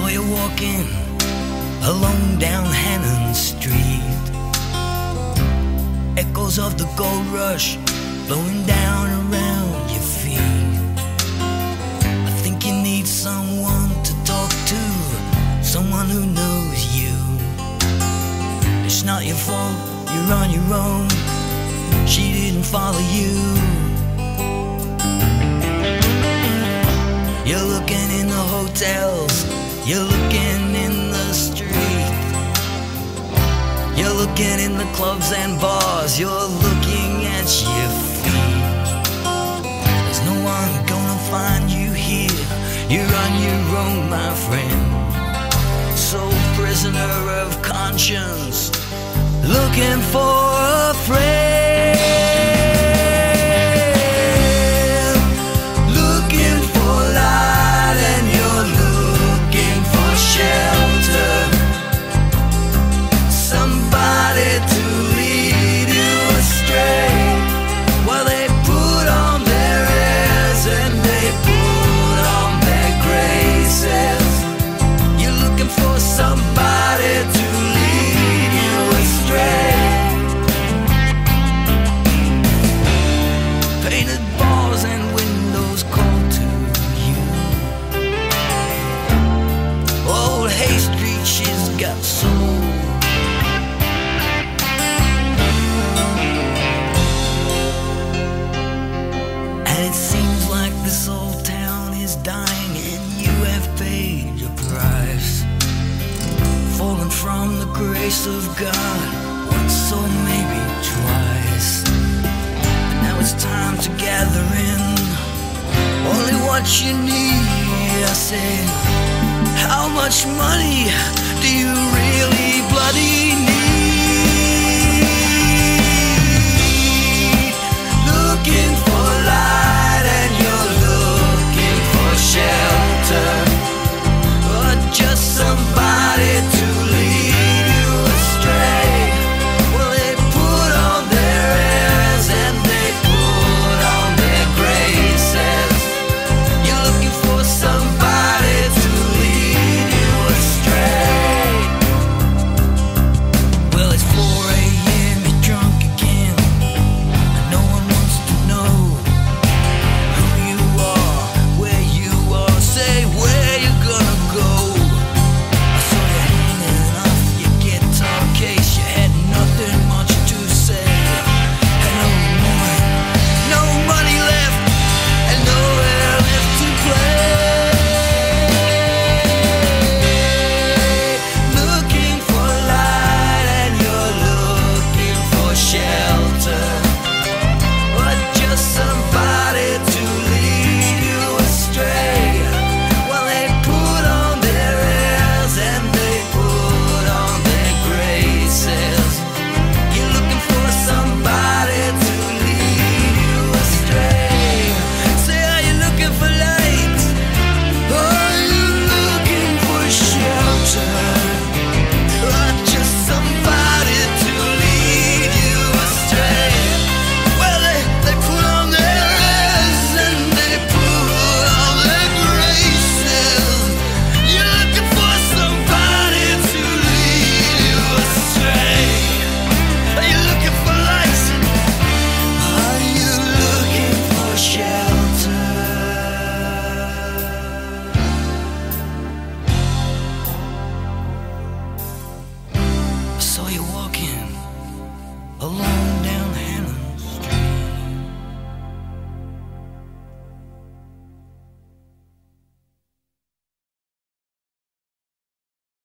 walking alone down Hannan Street. Echoes of the gold rush blowing down around your feet. I think you need someone to talk to, someone who knows you. It's not your fault, you're on your own. She didn't follow you. You're looking in the hotels, you're looking in the street. You're looking in the clubs and bars, you're looking at your feet. There's no one gonna find you here, you're on your own, my friend. So, prisoner of conscience, looking for a friend. Bars and windows call to you. Old Hay Street, she's got soul. And it seems like this old town is dying, and you have paid your price. Fallen from the grace of God once or what you need. I said, How much money do you really bloody need?